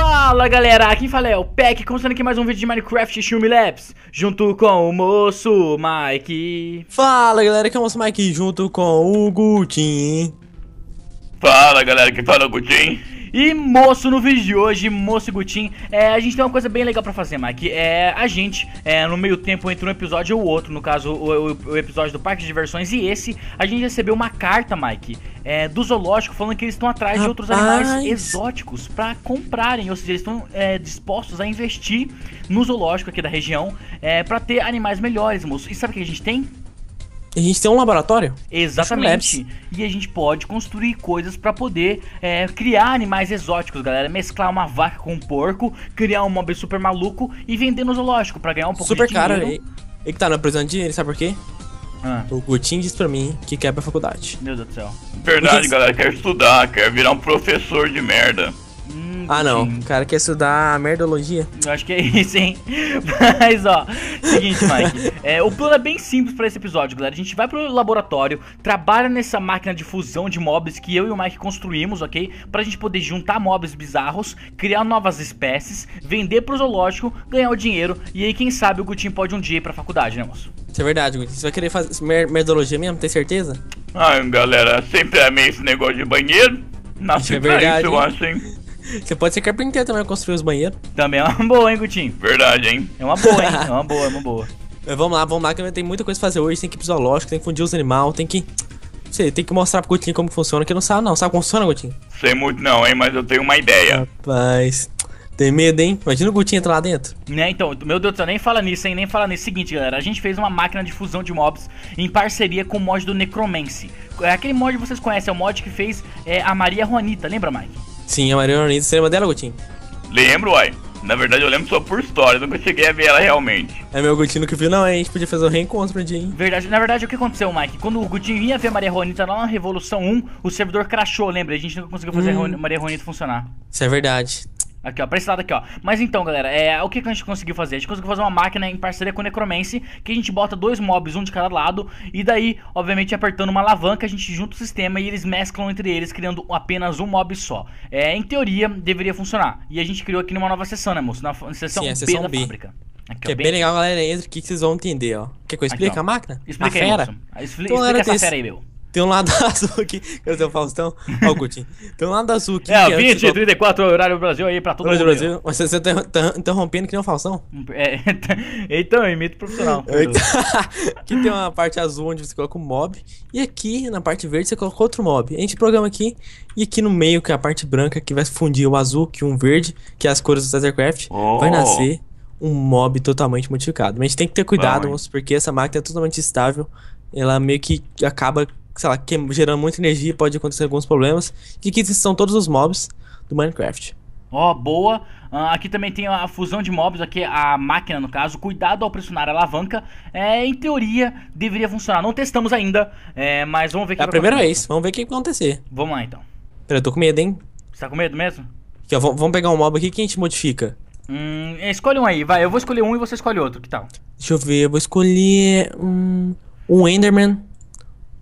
Fala galera, aqui fala é o Peck, começando aqui mais um vídeo de Minecraft Shumi Labs, junto com o moço Mike. Fala galera, aqui é o moço Mike junto com o Gutin. Fala galera, que fala o Gutin. E moço, no vídeo de hoje, moço e Gutin, é, a gente tem uma coisa bem legal pra fazer, Mike. É, a gente, é, no meio tempo entre um episódio ou outro, no caso o, o, o, episódio do Parque de Diversões e esse, a gente recebeu uma carta, Mike, é, do zoológico falando que eles estão atrás Rapaz. de outros animais exóticos pra comprarem, ou seja, eles estão é, dispostos a investir no zoológico aqui da região é, pra ter animais melhores, moço. E sabe o que a gente tem? A gente tem um laboratório? Exatamente. E a gente pode construir coisas para poder é, criar animais exóticos, galera. Mesclar uma vaca com um porco, criar um mob super maluco e vender no zoológico para ganhar um pouco super de dinheiro. Super caro. Ele que tá na prisão de dinheiro, sabe por quê? Ah. O Gutinho disse pra mim que quer pra faculdade. Meu Deus do céu. Verdade, galera. Quer estudar, quer virar um professor de merda. Ah, não. O cara quer estudar merdologia. Eu acho que é isso, hein? Mas, ó, seguinte, Mike. É, o plano é bem simples pra esse episódio, galera. A gente vai pro laboratório, trabalha nessa máquina de fusão de mobs que eu e o Mike construímos, ok? Pra gente poder juntar mobs bizarros, criar novas espécies, vender pro zoológico, ganhar o dinheiro. E aí, quem sabe, o Gutinho pode um dia ir pra faculdade, né, moço? Isso é verdade, Gutinho. Você vai querer fazer mer merdologia mesmo? Tem certeza? Ah, galera, sempre amei esse negócio de banheiro. Nasci é verdade, isso, eu acho, hein? Você pode ser carpinteiro também, construir os banheiros. Também é uma boa, hein, Gutinho? Verdade, hein? É uma boa, hein? É uma boa, é uma boa. Mas vamos lá, vamos lá, que tem muita coisa pra fazer hoje. Tem que ir pro zoológico, tem que fundir os animais, tem que... Você tem que mostrar pro Gutinho como funciona, que não sabe não. Sabe como funciona, Gutinho? Sei muito não, hein, mas eu tenho uma ideia. Rapaz... Tem medo, hein? Imagina o Gutinho entrar lá dentro. Né, então, meu Deus do céu, nem fala nisso, hein? Nem fala nisso. Seguinte, galera, a gente fez uma máquina de fusão de mobs em parceria com o mod do Necromancy. É aquele mod que vocês conhecem, é o mod que fez é, a Maria Juanita, lembra, Mike? Sim, a Maria Juanita, você lembra dela, Gutinho? Lembro, uai. Na verdade, eu lembro só por história, nunca cheguei a ver ela realmente. É meu Gutinho que viu, não, a gente podia fazer um reencontro pra dia, hein? Verdade, na verdade, o que aconteceu, Mike? Quando o Gutinho ia ver a Maria Juanita lá na Revolução 1, o servidor crashou, lembra? A gente não conseguiu fazer hum. a Maria Juanita funcionar. Isso é verdade. Aqui, ó, pra esse lado aqui, ó. Mas então, galera, é, o que, que a gente conseguiu fazer? A gente conseguiu fazer uma máquina em parceria com o Necromancy, que a gente bota dois mobs, um de cada lado, e daí, obviamente, apertando uma alavanca, a gente junta o sistema e eles mesclam entre eles, criando apenas um mob só. É, em teoria, deveria funcionar. E a gente criou aqui numa nova sessão, né, moço? Na sessão, Sim, B da B. fábrica. Aqui, que ó, é bem legal, galera. Entra aqui que vocês vão entender, ó. Quer que eu explique aqui, a máquina? Explica a aí, fera? moço. Expli então, explica essa fera aí, meu. Tem um lado azul aqui. Cadê o Faustão? Ó, o Gutinho. Tem um lado azul aqui. É, 20 e 34 horário do Brasil aí pra todo mundo. Brasil. Mas você tá, tá interrompendo que nem o Faustão? É, então, eu imito profissional. aqui tem uma parte azul onde você coloca o um mob. E aqui, na parte verde, você coloca outro mob. A gente programa aqui. E aqui no meio, que é a parte branca, que vai fundir o azul que um verde, que é as cores do Tethercraft, oh. vai nascer um mob totalmente modificado. Mas a gente tem que ter cuidado, moço, porque essa máquina é totalmente estável. Ela meio que acaba sei lá, que, gerando muita energia, pode acontecer alguns problemas. E aqui são todos os mobs do Minecraft. Ó, oh, boa. Uh, aqui também tem a fusão de mobs, aqui a máquina no caso. Cuidado ao pressionar a alavanca. É, em teoria, deveria funcionar. Não testamos ainda, é, mas vamos ver o que É a primeira vez, vamos ver o que vai acontecer. Vamos lá então. Pera, eu tô com medo, hein? Você tá com medo mesmo? Aqui, ó, vamos pegar um mob aqui que a gente modifica. Hum, escolhe um aí, vai. Eu vou escolher um e você escolhe outro, que tal? Deixa eu ver, eu vou escolher um, um Enderman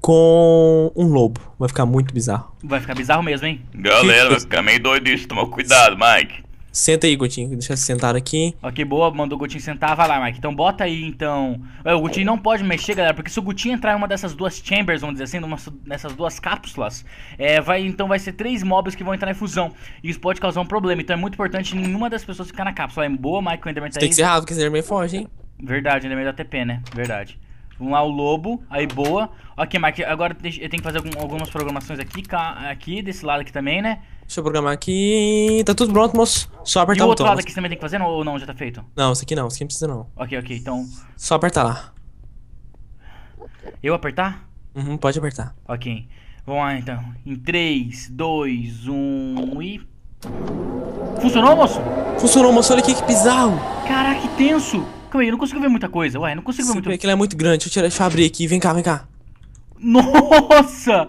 com um lobo. Vai ficar muito bizarro. Vai ficar bizarro mesmo, hein? Galera, vai ficar meio doido isso. Toma cuidado, Mike. Senta aí, Gutinho. Deixa eu sentar aqui. Ok, boa. Mandou o Gutinho sentar. Vai lá, Mike. Então bota aí, então... É, o Gutinho não pode mexer, galera. Porque se o Gutinho entrar em uma dessas duas chambers, vamos dizer assim, numa, nessas duas cápsulas, é, vai, então vai ser três mobs que vão entrar em fusão. E isso pode causar um problema. Então é muito importante nenhuma das pessoas ficar na cápsula. É boa, Mike, o Enderman tá aí. Tem que ser rápido, porque esse Enderman foge, hein? Verdade, Enderman dá TP, né? Verdade. Vamos lá, o lobo. Aí, boa. Ok, Mike, agora eu tenho que fazer algumas programações aqui, aqui, desse lado aqui também, né? Deixa eu programar aqui. Tá tudo pronto, moço. Só apertar o botão. E o outro lado aqui também tem que fazer ou não? Já tá feito? Não, esse aqui não. Esse aqui não precisa não. Ok, ok, então... Só apertar lá. Eu apertar? Uhum, pode apertar. Ok. Vamos lá, então. Em 3, 2, 1 e... Funcionou, moço? Funcionou, moço. Olha aqui que bizarro. Caraca, que tenso. Calma aí, eu não consigo ver muita coisa. Ué, não consigo ver muita coisa. que ele é muito grande. Deixa eu, tirar, deixa eu abrir aqui. Vem cá, vem cá. Nossa!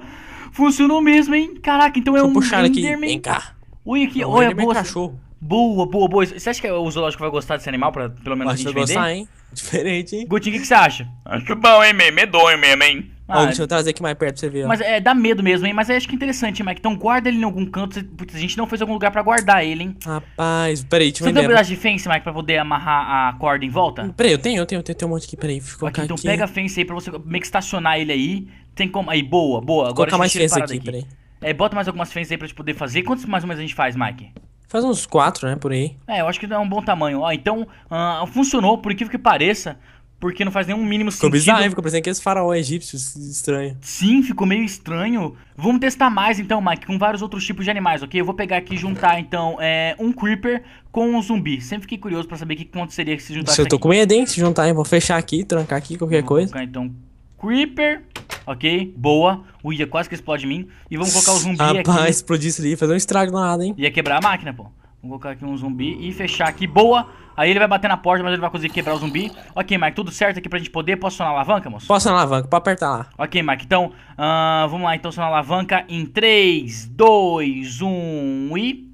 Funcionou mesmo, hein? Caraca, então é deixa um puxar Enderman. aqui. Vem cá. Ui, aqui. É um olha, boa. cachorro. Boa, boa, boa. Você acha que o zoológico vai gostar desse animal pra pelo menos Acho a gente vender? gostar, hein? Diferente, hein? Gutinho, o que, que, você acha? Acho bom, hein, meio medonho mesmo, hein? Ó, Ah, deixa eu trazer aqui mais perto pra você ver, ó. Mas é, dá medo mesmo, hein? Mas eu acho que é interessante, Mike. Então guarda ele em algum canto. Putz, a gente não fez algum lugar pra guardar ele, hein? Rapaz, peraí, deixa eu Você tem um pedaço de fence, Mike, pra poder amarrar a corda em volta? Peraí, eu tenho, eu tenho, eu tenho, tem um monte aqui, peraí, deixa eu colocar Aqui, então aqui. pega a fence aí pra você meio que estacionar ele aí. Tem como. Aí, boa, boa. Vou Agora colocar mais fence aqui, peraí. É, bota mais algumas fences aí pra gente poder fazer. Quantos mais ou menos a gente faz, Mike? Faz uns quatro, né, por aí. É, eu acho que é um bom tamanho. Ó, então, ah, funcionou, por incrível que pareça, porque não faz nenhum mínimo Ficou sentido. bizarro, hein? ficou parecendo aqueles faraó egípcios estranho. Sim, ficou meio estranho. Vamos testar mais então, Mike, com vários outros tipos de animais, ok? Eu vou pegar aqui e juntar então é, um Creeper com um zumbi. Sempre fiquei curioso pra saber o que aconteceria se juntasse Se eu tô aqui. com medo, hein, se juntar, hein, vou fechar aqui, trancar aqui, qualquer Vou coisa. colocar então Creeper, ok? Boa. Ui, quase que explode em mim. E vamos colocar o zumbi Rapaz, aqui. explodir isso ali, fazer um estrago no nada, hein. Ia quebrar a máquina, pô. Vamos colocar aqui um zumbi e fechar aqui. Boa. Aí ele vai bater na porta, mas ele vai conseguir quebrar o zumbi. Ok, Mike, tudo certo aqui pra gente poder. Posso acionar a alavanca, moço? Posso na alavanca, pode apertar lá. Ok, Mike, então, ah, vamos lá, então, acionar a alavanca em 3, 2, 1 e...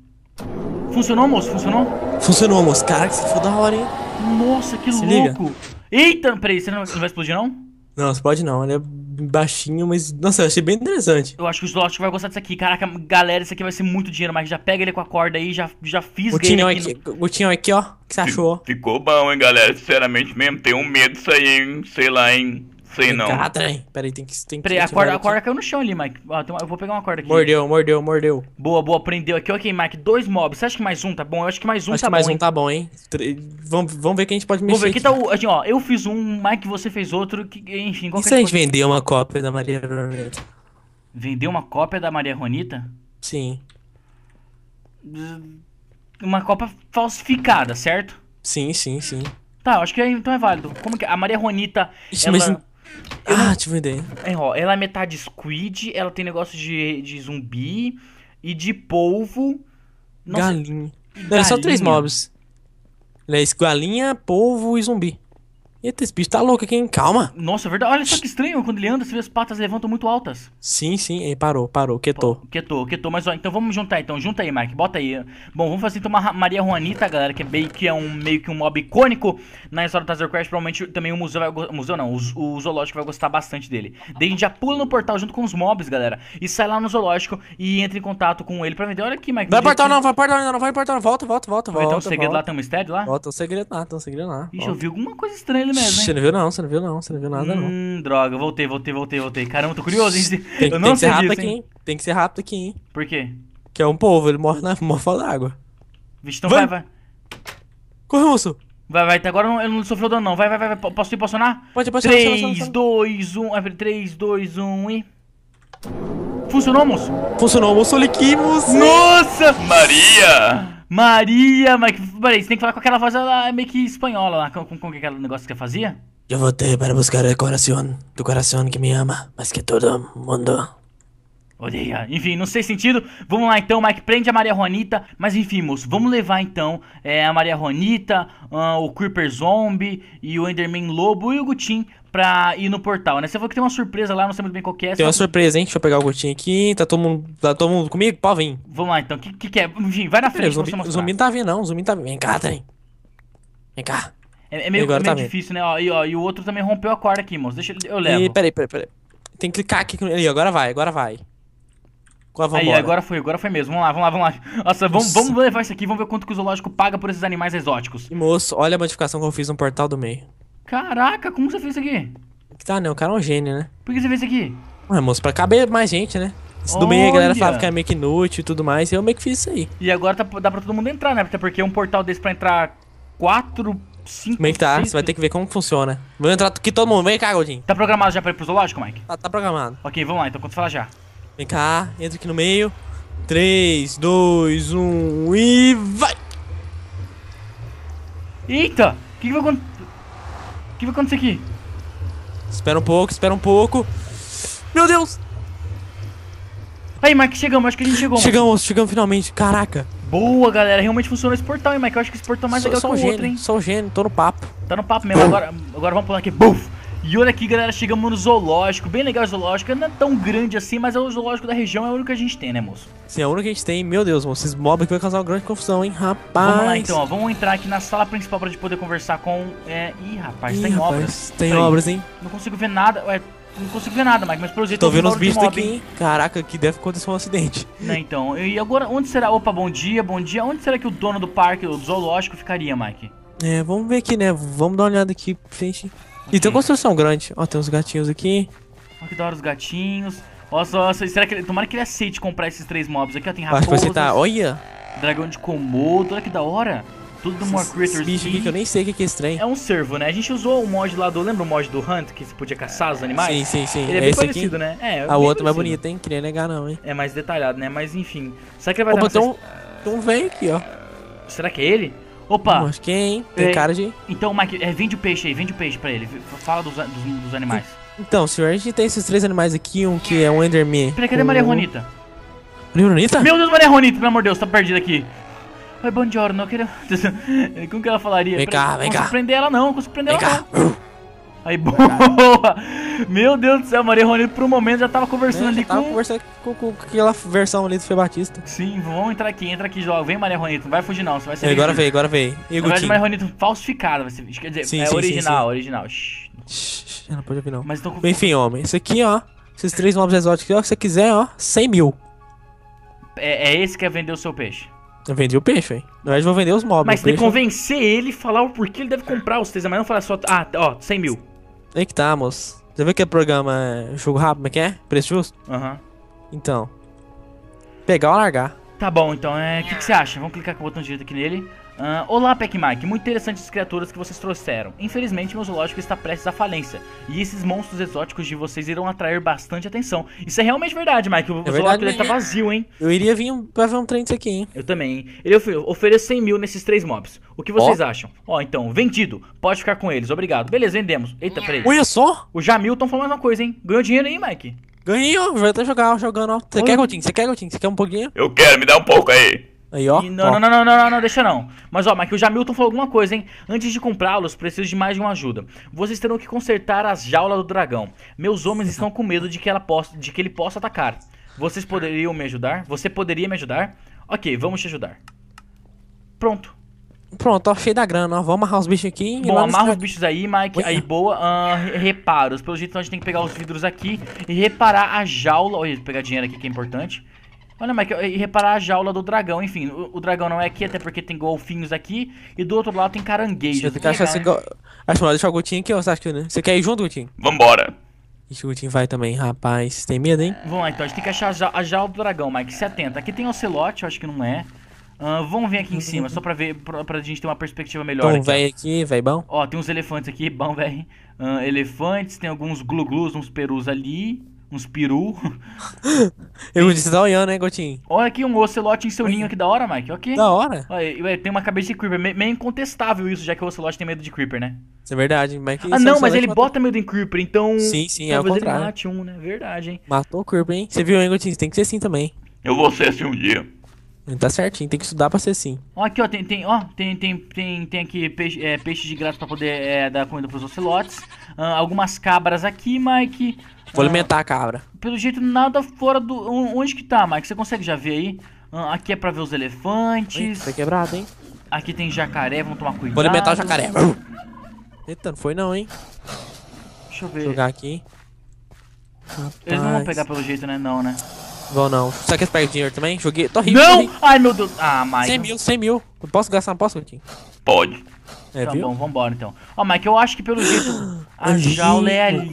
Funcionou, moço? Funcionou? Funcionou, moço. Caraca, isso foi da hora, hein. Nossa, que Se liga. louco! Eita, peraí, você não, vai explodir, não? Não, você pode não, ele é baixinho, mas... Nossa, eu achei bem interessante. Eu acho que o zoológico vai gostar disso aqui. Caraca, galera, isso aqui vai ser muito dinheiro, Mike. Já pega ele com a corda aí, já, já fiz O Tinhão aqui, o Tinhão aqui, ó. O que você achou? Ficou bom, hein, galera? Sinceramente mesmo, tenho um medo disso aí, hein? Sei lá, hein? Sei não. Ah, trem. Peraí, tem que... Tem que Peraí, a corda, a corda caiu no chão ali, Mike. Ó, tem eu vou pegar uma corda aqui. Mordeu, mordeu, mordeu. Boa, boa, prendeu aqui. Ok, Mike, dois mobs. Você acha que mais um tá bom? Eu acho que mais um Acho tá que mais bom, um hein? tá bom, hein. Tre- Vamos, vamos ver que a gente pode mexer Vamos ver, aqui aqui. tá o. Assim, ó, eu fiz um, Mike, você fez outro. Que, enfim, E qualquer se a gente coisa. vender uma cópia da Maria Bernadette? Vendeu uma cópia da Maria Ronita? Sim. Uma cópia falsificada, certo? Sim, sim, sim. Tá, eu acho que é, então é válido. Como que. A Maria Ronita. Ixi, ela, mas... Ah, deixa eu vender. é, ó, ela é metade squid, ela tem negócio de, de zumbi e de polvo. Nossa, Galinha. Não, Era só três mobs. É galinha, polvo e zumbi. Eita, esse bicho tá louco aqui, hein? Calma. Nossa, é verdade. Olha só que estranho. Quando ele anda, você vê as patas levantam muito altas. Sim, sim. Aí, parou, parou. Quietou. Quietou, quietou. Mas ó, então vamos juntar então. Junta aí, Mike. Bota aí. Bom, vamos fazer então uma Maria Juanita, galera, que é meio que, é um, meio que um mob icônico na história do Tazer Crash. Provavelmente também o museu vai o museu não, o, o zoológico vai gostar bastante dele. Daí a gente já pula no portal junto com os mobs, galera. E sai lá no zoológico e entra em contato com ele pra vender. Olha aqui, Mike. Vai portal que- não, vai portal não, vai portal não. Volta, volta, volta, Vai ter volta. um segredo lá, volta. tem um mistério lá? Volta, um segredo lá, tem um segredo lá. Ixi, eu volta. vi alguma coisa estranha ali mesmo, Você hein? não viu não, você não viu não, você não viu nada não. Hum, droga, voltei, voltei, voltei, voltei. Caramba, tô curioso, hein? Tem, eu tem não que ser rápido disso, aqui, hein? hein? Tem que ser rápido aqui, hein? Por quê? Que é um povo, ele morre na morfa d'água. Vixe, então vai, Vai. vai. Corre, moço. Vai, vai, até agora não- ele não sofreu dano, não. Vai, vai, vai, vai. Posso ir posicionar? Pode, pode, pode, pode, 3, pode, pode. 2, 1. 3, 2, 1 e. Funcionou, moço? Funcionou, moço, olha aqui, moço. Nossa! Maria! Maria, mas. Peraí, você tem que falar com aquela voz ela é meio que espanhola lá. Com, com, com aquele negócio que você fazia? Eu voltei para buscar o coração, do coração que me ama, mais que todo mundo. Odeia. Enfim, não sei sentido. Vamos lá então, Mike. Prende a Maria Juanita. Mas enfim, moço, vamos levar então é, a Maria Juanita, ah, o Creeper Zombie e o Enderman Lobo e o Gutin pra ir no portal, né? Você falou que tem uma surpresa lá, não sei muito bem qual que é. Tem uma surpresa, hein? Deixa eu pegar o gotinho aqui. Tá todo mundo, tá todo mundo comigo? Pode vir. Vamos lá então. O que, que, que é? Enfim, vai na frente o pra zumbi, zumbi não tá vindo, não. O zumbi tá vindo. Vem cá, trem. Vem cá. É, é meio, Agora meio tá difícil, né? Ó, e, ó, e o outro também rompeu a corda aqui, moço. Deixa eu- levo. E peraí, peraí, peraí. Tem que clicar aqui. Ali, agora vai, agora vai. Agora Aí, agora foi, agora foi mesmo. Vamos lá, vamos lá, vamos lá. Nossa, vamos, vamos levar isso aqui, vamos ver quanto que o zoológico paga por esses animais exóticos. E, moço, olha a modificação que eu fiz no portal do meio. Caraca, como você fez isso aqui? Tá, né? O cara é um gênio, né? Por que você fez isso aqui? Ué, moço, pra caber mais gente, né? Esse do meio a galera falava que era meio que inútil e tudo mais. E eu meio que fiz isso aí. E agora tá- dá pra todo mundo entrar, né? Até porque um portal desse pra entrar quatro, cinco, Como é que tá? seis- Você vai ter que ver como funciona. Vou entrar aqui todo mundo. Vem cá, Godinho. Tá programado já pra ir pro zoológico, Mike? Tá, tá programado. Ok, vamos lá, então quando você fala já. Vem cá, entra aqui no meio. 3, 2, 1 e vai! Eita! O que, que vai acontecer? O que vai acontecer aqui? Espera um pouco, espera um pouco. Meu Deus! Aí, Mike, chegamos, acho que a gente chegou. Mike. Chegamos, chegamos finalmente. Caraca. Boa, galera, realmente funcionou esse portal, hein, Mike? Eu acho que esse portal é mais Sou, legal sou que o gênio, outro, hein? sou gênio, tô no papo. Tá no papo mesmo, agora, agora vamos pular aqui. Buf! E olha aqui, galera, chegamos no zoológico. Bem legal o zoológico. Não é tão grande assim, mas é o zoológico da região, é o único que a gente tem, né, moço? Sim, é a única que a gente tem. Meu Deus, moço, esses mobs aqui vai causar uma grande confusão, hein? Rapaz. Vamos lá então, ó. Vamos entrar aqui na sala principal pra gente poder conversar com. É... Ih, rapaz, Ih, tem rapaz, obras. Tem Peraí, obras, hein? Não consigo ver nada. Ué, Não consigo ver nada, Mike, mas pelo jeito Tô vendo os bichos aqui, hein? Caraca, aqui deve acontecer um acidente. Né, então, e agora, onde será? Opa, bom dia, bom dia. Onde será que o dono do parque, do zoológico, ficaria, Mike? É, vamos ver aqui, né? Vamos dar uma olhada aqui, gente. Ok. E tem uma construção grande. Ó, tem uns gatinhos aqui. Olha que da hora os gatinhos. Nossa, nossa, será que ele, tomara que ele aceite comprar esses três mobs aqui, ó. Tem Acho que raposas, você tá. Olha! dragão de Komodo, olha que da hora. Tudo do More Esses Critters bichos aqui que eu nem sei o que é estranho. É um servo, né? A gente usou o mod lá do. Lembra o mod do Hunt, que você podia caçar os animais? Sim, sim, sim. Ele é, É bem esse parecido, aqui. né? É, A bem outra mais parecido. bonita, hein? Queria negar não, hein? É mais detalhado, né? Mas enfim. Será que ele vai Opa, dar tem uma... um, tem um velho aqui, ó. Será que é ele? Opa! Não, acho que é, hein? Tem É. cara de. Então, Mike, é, vende o peixe aí, vende o peixe pra ele. Fala dos, dos, dos animais. Então, senhor, a gente tem esses três animais aqui, um que é um Enderman. Peraí, cadê a Maria Ronita? Maria Ronita? Meu Deus, Maria Ronita, pelo amor de Deus, tá perdida aqui. Oi, bom dia, não queria. Como que ela falaria? Vem cá, vem não cá. consigo prender ela, não, não consigo prender Vem ela, cá. não. Aí, boa! Meu Deus do céu, Maria Ronita, por um momento já tava conversando É, ali tava com. conversando com, com, com aquela versão ali do Fê Batista. Sim, vamos entrar aqui, entra aqui, joga. Vem, Maria Ronita, não vai fugir não, você vai ser. É, agora veio, agora veio. E o? Maria Ronita falsificada, vai ser. Quer dizer, Sim, é sim, sim, original, sim. original. Shhh. Shhh, Não pode ouvir não. Mas com- Enfim, homem, isso aqui, ó. Esses três mobs exóticos aqui, ó, se você quiser, ó, 100 mil. É, é esse que quer vender o seu peixe. Eu vendi o peixe, velho. Na verdade, vou vender os mobs. Mas tem que convencer ele e falar o porquê ele deve comprar os três, mas não falar só. Ah, ó, 100 mil. Aí que tá, moço. Já viu aquele programa é, Jogo Rápido, como é que é? Preço justo? Aham. Então. Pegar ou largar. Tá bom, então, é. O que, que você acha? Vamos clicar com o botão direito aqui nele. Ah, Olá, Pac Mike. Muito interessantes as criaturas que vocês trouxeram. Infelizmente, meu zoológico está prestes à falência. E esses monstros exóticos de vocês irão atrair bastante atenção. Isso é realmente verdade, Mike. O verdade zoológico tá mesmo. vazio, hein? Eu iria vir pra ver um trem disso aqui, hein? Eu também. hein? Ele ofe oferece 100 mil nesses três mobs. O que vocês acham? Ó, então, vendido. Pode ficar com eles. Obrigado. Beleza, vendemos. Eita, peraí. Olha só! O Jamilton falou mais uma coisa, hein? Ganhou dinheiro aí, Mike. Ganhei, ó. Já tá jogando, jogando, ó. Você quer, Coutinho? Você quer, Coutinho? Você quer um pouquinho? Eu quero, me dá um pouco aí. Aí, ó. Ih, não, ó. não, não, não, não, não, não, deixa não. Mas ó, Mike, o Jamilton falou alguma coisa, hein? Antes de comprá-los, preciso de mais de uma ajuda. Vocês terão que consertar as jaulas do dragão. Meus homens estão com medo de que, ela possa, de que ele possa atacar. Vocês poderiam me ajudar? Você poderia me ajudar? Ok, vamos te ajudar. Pronto. Pronto, ó. Cheio da grana, ó. Vamos amarrar os bichos aqui. e Bom, amarra os bichos aí, Mike. Aí, boa. Ah, re- reparos. Pelo jeito, então, a gente tem que pegar os vidros aqui e reparar a jaula. Olha, pegar dinheiro aqui que é importante. Olha, Mike, e reparar a jaula do dragão. Enfim, o, o dragão não é aqui, até porque tem golfinhos aqui. E do outro lado tem caranguejos. Você tem que achar Legal, esse né? go... Acho que deixar o Gutinho aqui, ó. Você acha que, né? Você quer ir junto, Gutinho? Vambora. Ixi, o Gutinho vai também, rapaz. Tem medo, hein? Vamos lá, então. A gente tem que achar a ja- a jaula do dragão, Mike. Se atenta. Aqui tem ocelote, eu acho que não é. Ah, vamos ver aqui em cima, só pra ver, pra, pra gente ter uma perspectiva melhor. Aqui, ó. velho aqui, velho bom. Ó, tem uns elefantes aqui, bom, velho. Ah, elefantes, tem alguns glu-glus, uns perus ali. Uns peru. Eu disse, você tá olhando, né, Gutinho? Olha aqui um ocelote em seu ninho aqui da hora, Mike. Ok. Da hora. Olha, ué, tem uma cabeça de creeper. Me- Meio incontestável isso, já que o ocelote tem medo de creeper, né? Isso é verdade. Mas que ah, isso não, é mas ele excelente bota medo em creeper, então. Sim, sim, é o talvez ele contrário. mate um, né? Verdade, hein? Matou o Kirby, hein? Você viu, hein, Gutinho? Tem que ser assim também. Eu vou ser assim um dia. Tá certinho, tem que estudar pra ser assim. Ó, aqui, ó, tem, tem, ó, tem, tem, tem, tem aqui peixe, é, peixe de graça pra poder é, dar comida pros ocelotes. Ah, algumas cabras aqui, Mike. Vou Ah, alimentar a cabra. Pelo jeito, nada fora do. on- Onde que tá, Mike? Você consegue já ver aí? Aqui é pra ver os elefantes. Tá quebrado, hein? Aqui tem jacaré, vamos tomar cuidado. Vou alimentar o jacaré. Eita, não foi não, hein? Deixa eu Vou ver. jogar aqui. Eles não vão Rapaz. pegar pelo jeito, né? Não, né? Vão não. Será que eles pegam dinheiro também? Joguei. Tô rico. Não! Ai, meu Deus. Ah, Mike. 100 mil, 100 mil. Eu posso gastar, não posso, Gutinho? Pode. É, Tá viu? bom, vambora então. Ó, Mike, eu acho que pelo jeito a jaula é ali,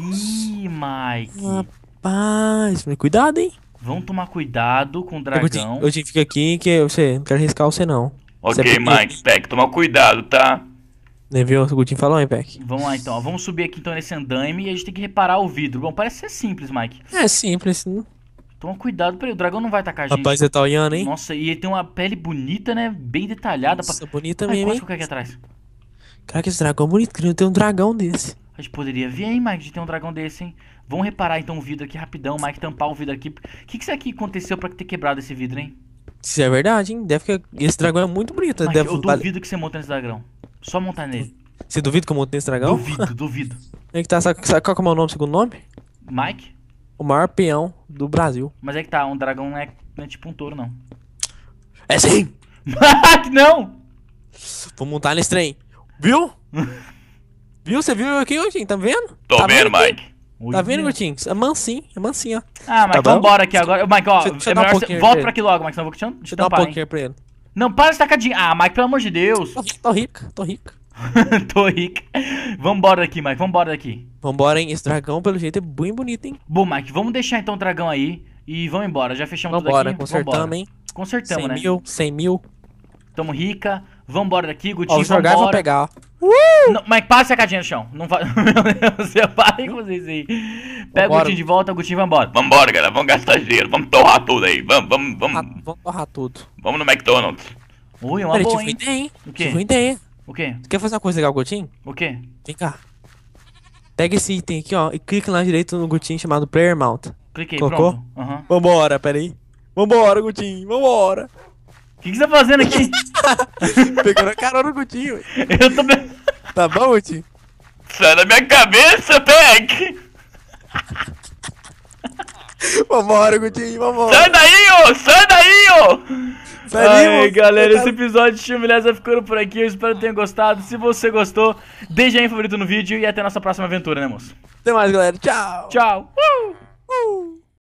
Mike. Rapaz, cuidado, hein? Vamos tomar cuidado com o Ô, dragão. Gutinho, Gutinho, fica aqui que você não quero arriscar você não. Você Ok, é pequeno. Mike, Peck, toma cuidado, tá? Né, viu? O Gutinho falou, hein, Peck? Vamos lá então, ó. vamos subir aqui então nesse andaime e a gente tem que reparar o vidro. Bom, parece ser simples, Mike. É simples. hein? Toma cuidado, peraí, o dragão não vai atacar a gente. Rapaz, você tá olhando, hein? Nossa, e ele tem uma pele bonita, né? Bem detalhada. Nossa, Pra... bonita Ai, mesmo, quase hein? que eu caí aqui atrás. Caraca, esse dragão é bonito. Queria ter um dragão desse. A gente poderia ver, hein, Mike, de ter um dragão desse, hein? Vamos reparar então o vidro aqui rapidão, Mike, tampar o vidro aqui. O que, que isso aqui aconteceu pra ter quebrado esse vidro, hein? Isso é verdade, hein? Deve que esse dragão é muito bonito. Mike, Deve eu duvido que você monta nesse dragão. Só montar nele. Você duvida que eu montei esse dragão? Duvido, duvido. É que tá, sabe, sabe qual é o meu nome, segundo nome? Mike? O maior peão do Brasil. Mas é que tá, um dragão não é, não é tipo um touro, não. É sim! Mike, não! Vou montar nesse trem. Viu? viu? Você viu aqui hoje? Tá vendo? Tô tá vendo, aqui? Mike. Tá vendo, Gutinho? É mansinho, é mansinho, ó. Ah, Mike, Tá vambora aqui agora. Mike, ó, Deixa- deixa é eu dar um melhor você... Volta pra aqui logo, Mike, senão eu vou te, Deixa eu dar um pouquinho pra ele. Não, para de tacadinho. Ah, Mike, pelo amor de Deus. Tô, tô rica, tô rica. Tô rica. Vambora daqui, Mike, vambora daqui. Vambora, hein? Esse dragão, pelo jeito, é bem bonito, hein? Bom, Mike, vamos deixar então o dragão aí e vamos embora. Já fechamos Vambora, tudo aqui. consertamos, hein? Consertamos, 100 né? mil, 100 mil. Tamo rica. Vambora daqui, Ó, Gutinho, vou jogar e vou vambora. pegar, ó. Não, Mike, para a sacadinha no chão. Não vai... Meu Deus, você parem com vocês aí. Pega o Vambora. Gutinho de volta, o Gutinho vambora. Vambora, galera, vamos gastar dinheiro, vamos torrar tudo aí. Vamos, vamos, Ah, vamos, Vamos torrar tudo. vamos no McDonald's. Ui, uma Peraí, boa, hein? ideia, hein? O quê? Tive ideia. O quê? Tu quer fazer uma coisa legal, Gutinho? O quê? Vem cá. Pega esse item aqui, ó, e clica lá direito no Gutinho chamado Player Mount. Cliquei, Colocou? pronto. Aham. Vambora, peraí. Vambora, Gutinho, vambora. O que, que você tá fazendo aqui? Pegando a carona no Gutinho. ué. Eu tô... Tá bom, Gutinho? Sai da minha cabeça, Peck! Vambora, Gutinho, vambora. Sai daí, ô! Sai daí, ô! Sai daí, Ai, galera, Tá- esse episódio de Chumilés vai ficando por aqui. Eu espero que tenham gostado. Se você gostou, deixa aí um favorito no vídeo e até a nossa próxima aventura, né, moço? Até mais, galera. Tchau. Tchau!